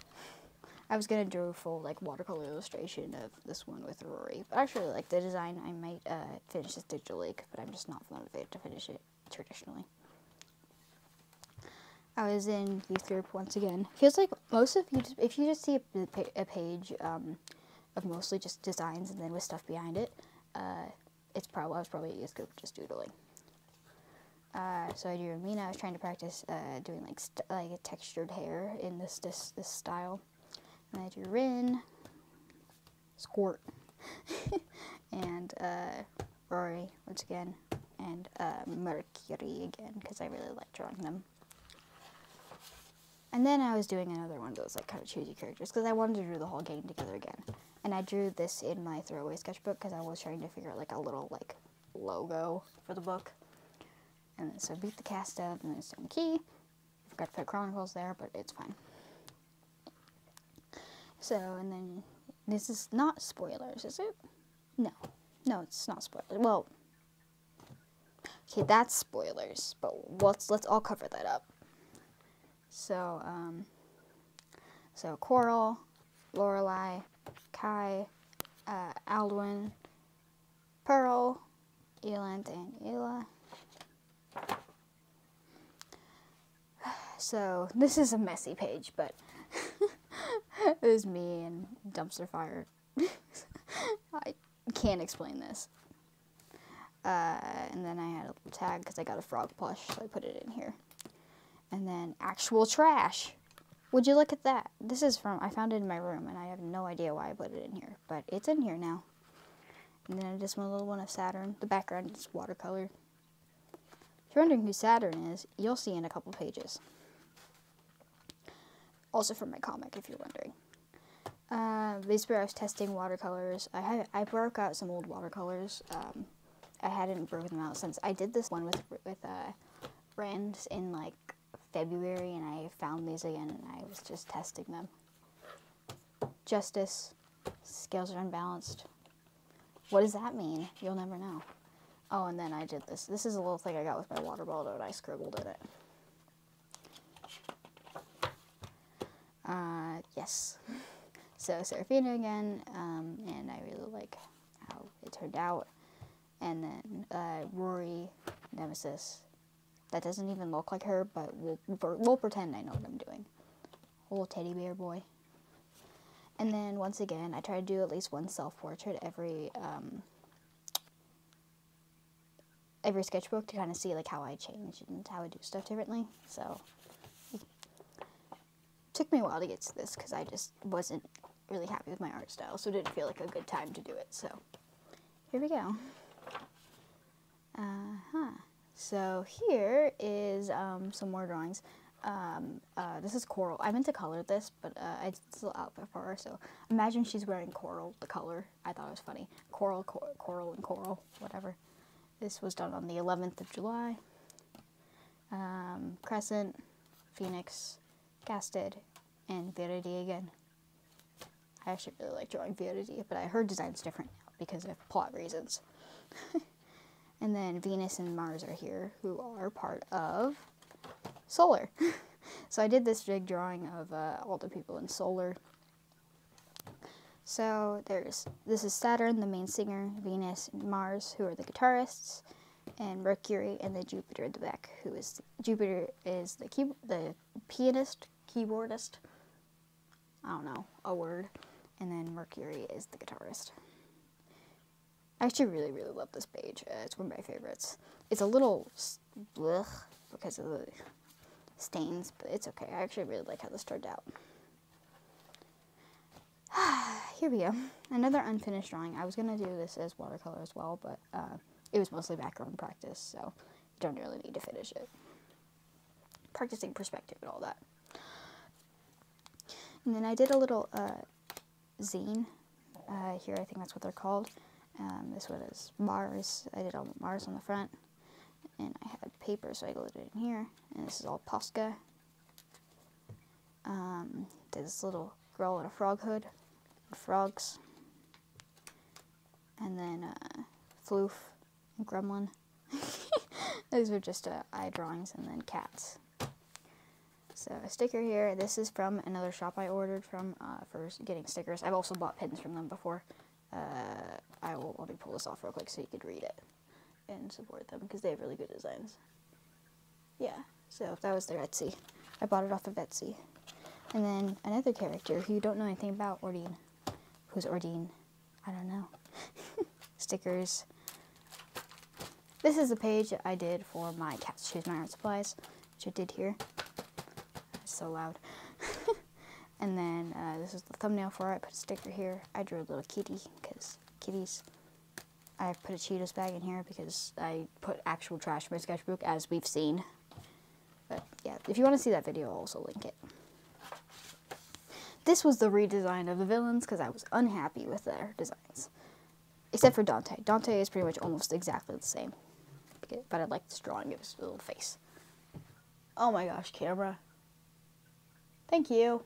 I was gonna do a full like watercolor illustration of this one with Rory, but actually like the design. I might uh, finish this digitally, but I'm just not motivated to finish it traditionally. I was in youth group once again. Feels like most of you, just, if you just see a, a page um, of mostly just designs and then with stuff behind it, uh, it's probably I was probably just doodling. Uh, so I drew Amina. I was trying to practice uh, doing like like a textured hair in this this this style. And I drew Rin, Squirt, and uh, Rory once again, and uh, Mercury again because I really like drawing them. And then I was doing another one of those like kind of choosy characters because I wanted to draw the whole game together again. And I drew this in my throwaway sketchbook because I was trying to figure out like a little like logo for the book. And so beat the cast of and then Stone Key. I forgot to put Chronicles there, but it's fine. So, and then this is not spoilers, is it? No. No, it's not spoilers. Well, okay, that's spoilers, but let's let's all cover that up. So, um, so Coral, Lorelei, Kai, uh, Alduin, Pearl, Elend, and Ela. So this is a messy page, but it was me and dumpster fire. I can't explain this. Uh, and then I had a little tag because I got a frog plush, so I put it in here. And then actual trash. Would you look at that? This is from, I found it in my room, and I have no idea why I put it in here, but it's in here now. And then I just want a little one of Saturn. The background is watercolor. If you're wondering who Saturn is, you'll see in a couple pages. Also from my comic, if you're wondering. Uh, basically, I was testing watercolors. I had I broke out some old watercolors. Um, I hadn't broken them out since I did this one with with uh, brands in like February, and I found these again, and I was just testing them. Justice, scales are unbalanced. What does that mean? You'll never know. Oh, and then I did this. This is a little thing I got with my water bottle and I scribbled in it. Uh, yes. So Seraphina again, um, and I really like how it turned out. And then uh, Rory, Nemesis. That doesn't even look like her, but we'll, we'll pretend I know what I'm doing. Little teddy bear boy. And then once again, I try to do at least one self-portrait every um, every sketchbook to kind of see like how I change and how I do stuff differently. So it took me a while to get to this because I just wasn't really happy with my art style, so it didn't feel like a good time to do it. So here we go. Uh huh. So here is um, some more drawings. Um, uh, this is coral. I meant to color this, but uh, I still outfit for her. So imagine she's wearing coral, the color. I thought it was funny. Coral, cor coral, and coral, whatever. This was done on the 11th of July. Um, Crescent, Phoenix, Casted, and Verity again. I actually really like drawing Verity, but I heard design's different now because of plot reasons. and then Venus and Mars are here, who are part of Solar. so I did this big drawing of uh, all the people in Solar. So there's this is Saturn, the main singer, Venus, and Mars, who are the guitarists, and Mercury, and then Jupiter at the back, who is Jupiter is the key, the pianist, keyboardist. I don't know a word, and then Mercury is the guitarist. I actually really really love this page. Uh, it's one of my favorites. It's a little blech because of the stains, but it's okay. I actually really like how this turned out. Here we go. Another unfinished drawing. I was going to do this as watercolor as well, but uh, it was mostly background practice, so you don't really need to finish it. Practicing perspective and all that. And then I did a little uh, zine uh, here. I think that's what they're called. Um, this one is Mars. I did all Mars on the front. And I had paper, so I glued it in here. And this is all Posca. Um, this little girl in a frog hood. Frogs. And then uh, Floof and Gremlin. Those are just uh, eye drawings and then cats. So a sticker here. This is from another shop I ordered from uh, for getting stickers. I've also bought pins from them before. Uh, I will let me pull this off real quick so you could read it and support them because they have really good designs. Yeah, so that was their Etsy. I bought it off of Etsy. And then another character who you don't know anything about, Ordine. Who's Ordine? I don't know. Stickers. This is the page I did for my Cats Choose My Art Supplies, which I did here. It's so loud. And then uh, this is the thumbnail for it. I put a sticker here. I drew a little kitty because kitties. I put a Cheetos bag in here because I put actual trash in my sketchbook, as we've seen. But yeah, if you want to see that video, I'll also link it. This was the redesign of the villains because I was unhappy with their designs. Except for Dante. Dante is pretty much almost exactly the same. But I like this drawing of his little face. Oh my gosh, camera. Thank you.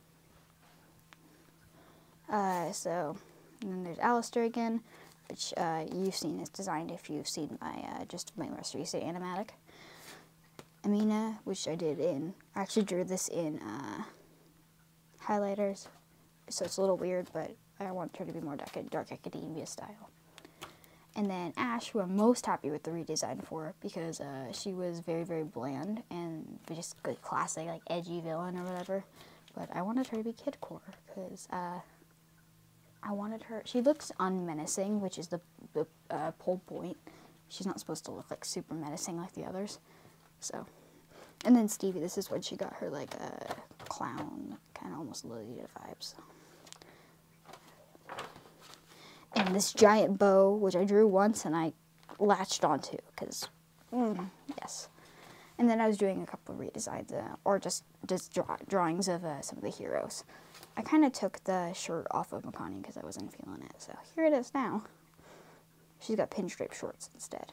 Uh, so, and then there's Alistair again which uh, you've seen is designed if you've seen my uh, just my most recent animatic. Amina, which I did in, I actually drew this in uh, highlighters, so it's a little weird, but I want her to be more dark, dark academia style. And then Ash, who I'm most happy with the redesign for, because uh, she was very, very bland and just good classic, like edgy villain or whatever. But I wanted her to be kidcore, because uh, I wanted her. She looks unmenacing, which is the, the uh, whole point. She's not supposed to look like super menacing like the others. So, and then Stevie. This is when she got her like a uh, clown, kind of almost Lolita vibes. And this giant bow, which I drew once and I latched onto because, mm, yes. And then I was doing a couple of redesigns, uh, or just just draw drawings of uh, some of the heroes. I kind of took the shirt off of Makani because I wasn't feeling it. So here it is now. She's got pinstripe shorts instead.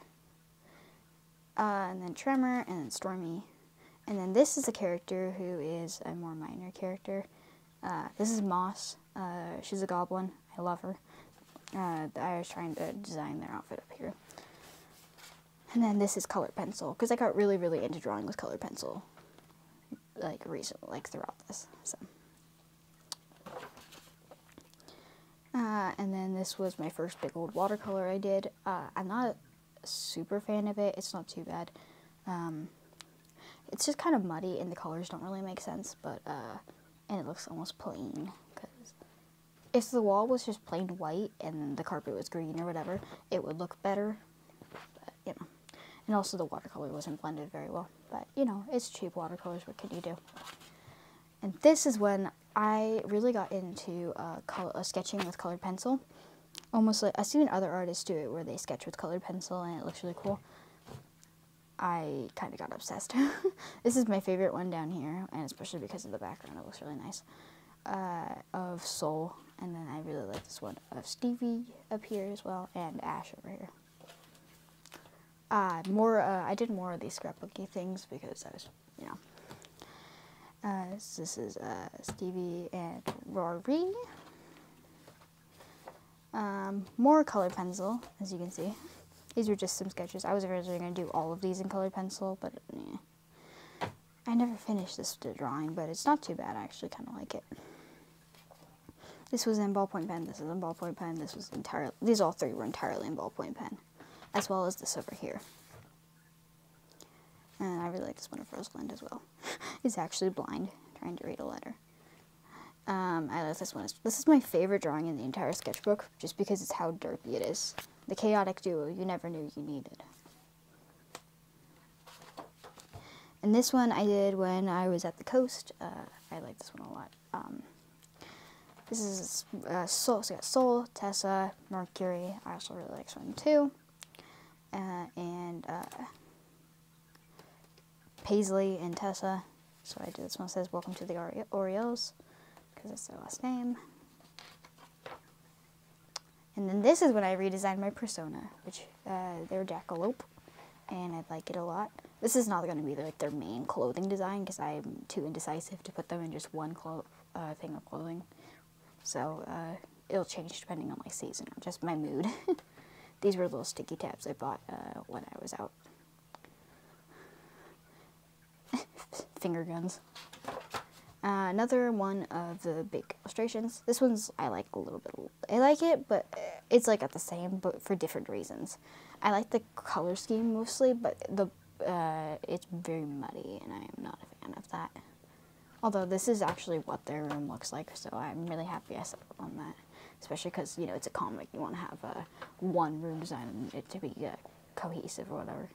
Uh, and then Tremor, and then Stormy. And then this is a character who is a more minor character. Uh, this is Moss. Uh, she's a goblin. I love her. Uh, I was trying to design their outfit up here. And then this is colored pencil because I got really, really into drawing with colored pencil, like recently, like throughout this. So. Uh, and then this was my first big old watercolor I did. Uh, I'm not a super fan of it. It's not too bad. Um, it's just kind of muddy and the colors don't really make sense, but, uh, and it looks almost plain. Cause if the wall was just plain white and the carpet was green or whatever, it would look better. But, you know. And also the watercolor wasn't blended very well. But, you know, it's cheap watercolors. What can you do? And this is when I really got into uh, color, uh, sketching with colored pencil. Almost like I've seen other artists do it where they sketch with colored pencil and it looks really cool. I kind of got obsessed. this is my favorite one down here, and especially because of the background, it looks really nice. Uh, of Soul, and then I really like this one of Stevie up here as well, and Ash over here. Uh, more, uh, I did more of these scrapbooky things because I was, you know, uh, this is uh, Stevie and Rory. Um, more colored pencil, as you can see. These were just some sketches. I was originally going to do all of these in colored pencil, but yeah. I never finished this drawing, but it's not too bad. I actually kind of like it. This was in ballpoint pen. This is in ballpoint pen. This was entirely. These all three were entirely in ballpoint pen, as well as this over here. And I really like this one of Rosalind as well. He's actually blind, trying to read a letter. Um, I like this one. This is my favorite drawing in the entire sketchbook, just because it's how derpy it is. The chaotic duo you never knew you needed. And this one I did when I was at the coast. Uh, I like this one a lot. Um, this is uh, Soul, so got Soul, Tessa, Mercury. I also really like this one too. Uh, and uh, Paisley and Tessa. So I do this one says Welcome to the Orioles because it's their last name. And then this is when I redesigned my persona, which uh, they're Jackalope, and I like it a lot. This is not going to be like their main clothing design because I'm too indecisive to put them in just one uh, thing of clothing. So uh, it'll change depending on my season or just my mood. These were little sticky tabs I bought uh, when I was out. Finger guns. Uh, another one of the big illustrations. This one's I like a little bit. I like it, but it's like at the same, but for different reasons. I like the color scheme mostly, but the uh, it's very muddy, and I am not a fan of that. Although this is actually what their room looks like, so I'm really happy I settled on that. Especially because you know it's a comic, you want to have a uh, one room design and it to be uh, cohesive or whatever.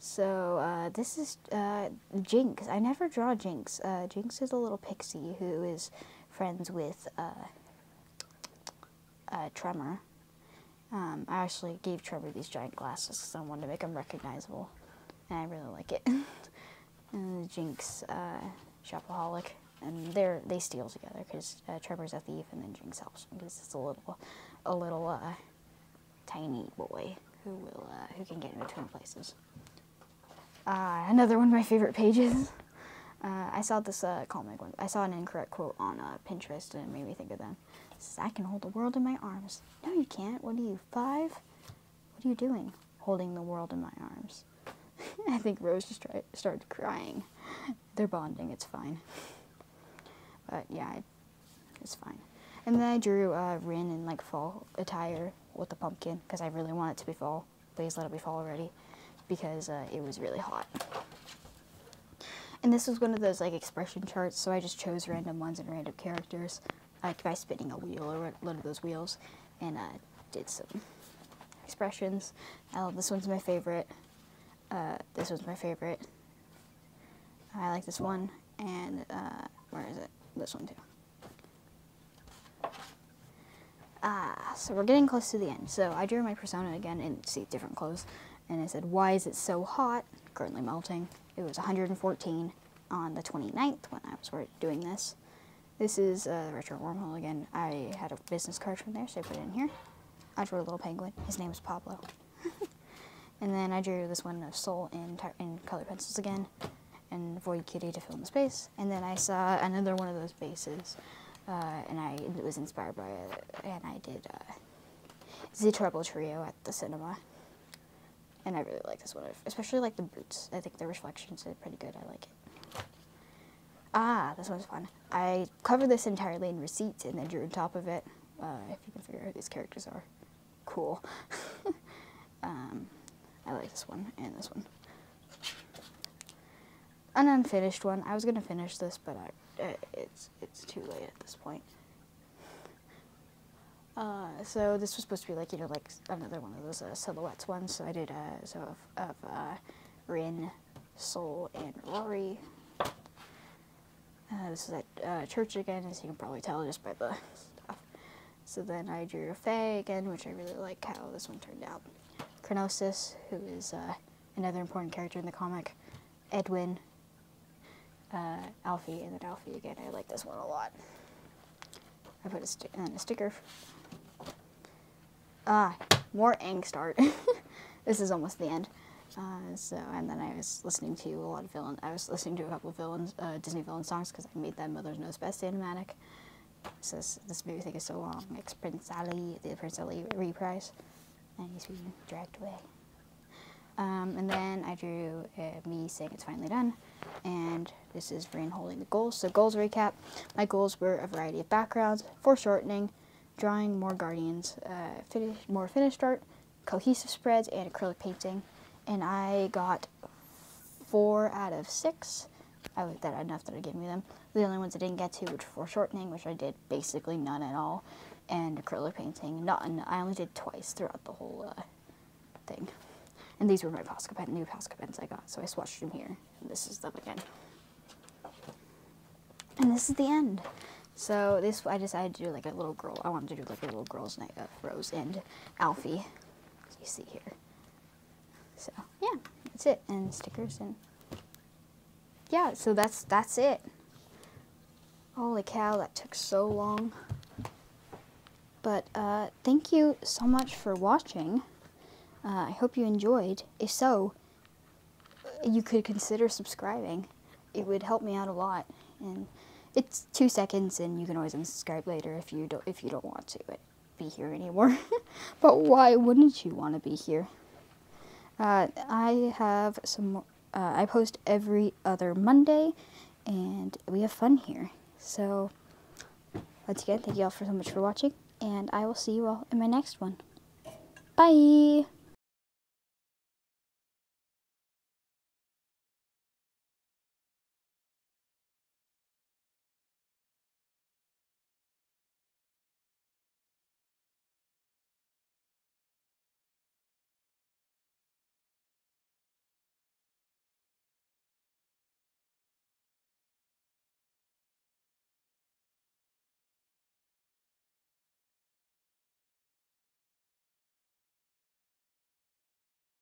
So uh, this is uh, Jinx. I never draw Jinx. Uh, Jinx is a little pixie who is friends with uh, uh, Tremor. Um, I actually gave Trevor these giant glasses because I wanted to make him recognizable, and I really like it. and Jinx, uh, shopaholic, and they're they steal together because Trevor's a thief, and then Jinx helps him because it's a little, a little tiny boy who will who can get in between places. Uh, another one of my favorite pages. Uh, I saw this uh, comic one. I saw an incorrect quote on uh, Pinterest and it made me think of them. It says, I can hold the world in my arms. No, you can't. What are you, five? What are you doing? Holding the world in my arms. I think Rose just started crying. They're bonding. It's fine. But yeah, it's fine. And then I drew uh, Rin in like fall attire with the pumpkin because I really want it to be fall. Please let it be fall already because uh, it was really hot. And this was one of those like expression charts, so I just chose random ones and random characters, like by spinning a wheel or one of those wheels, and uh, did some expressions. Oh, this one's my favorite. Uh, this one's my favorite. I like this one, and uh, where is it? This one too. Ah, so we're getting close to the end. So I drew my persona again in see different clothes and I said, why is it so hot? Currently melting. It was 114 on the 29th when I was doing this. This is a retro wormhole again. I had a business card from there, so I put it in here. I drew a little penguin. His name is Pablo. and then I drew this one of Soul in, in color pencils again, and Void Kitty to fill in the space. And then I saw another one of those bases, uh, and I was inspired by it, and I did uh, the Trouble Trio at the cinema and I really like this one, especially like the boots. I think the reflections are pretty good. I like it. Ah, this one's fun. I covered this entirely in receipts and then drew on top of it. Uh, if you can figure out who these characters are, cool. um, I like this one and this one. An unfinished one. I was gonna finish this, but I, uh, it's it's too late at this point. Uh, so this was supposed to be like, you know, like another one of those uh, silhouettes ones. So I did uh, so of, of uh, Rin, Soul, and Rory. Uh, this is at uh, church again, as you can probably tell just by the stuff. So then I drew Faye again, which I really like how this one turned out. Chronosis, who is uh, another important character in the comic. Edwin, Alfie, and then Alfie again. I like this one a lot. I put a, sti a sticker Ah, more angst art. this is almost the end. Uh, so, and then I was listening to a lot of villain. I was listening to a couple of villains, uh, Disney villain songs because I made that Mother's Knows Best animatic. So this, this movie thing is so long. It's Prince Ali, the Prince Ali reprise, and he's being dragged away. Um, and then I drew uh, me saying it's finally done. And this is Rain holding the goals. So goals recap. My goals were a variety of backgrounds, foreshortening, drawing more guardians, uh, finish, more finished art, cohesive spreads, and acrylic painting. And I got four out of six. I was that enough that I gave me them. The only ones I didn't get to, which were foreshortening, which I did basically none at all, and acrylic painting. Not I only did twice throughout the whole uh, thing. And these were my Posca pen, new Posca pens I got, so I swatched them here. And this is them again. And this is the end. So this, I decided to do like a little girl. I wanted to do like a little girl's night of Rose and Alfie, as you see here. So yeah, that's it. And stickers and yeah. So that's that's it. Holy cow, that took so long. But uh, thank you so much for watching. Uh, I hope you enjoyed. If so, you could consider subscribing. It would help me out a lot. And it's two seconds, and you can always unsubscribe later if you don't if you don't want to be here anymore. but why wouldn't you want to be here? Uh, I have some. Uh, I post every other Monday, and we have fun here. So, once again, thank you all for so much for watching, and I will see you all in my next one. Bye.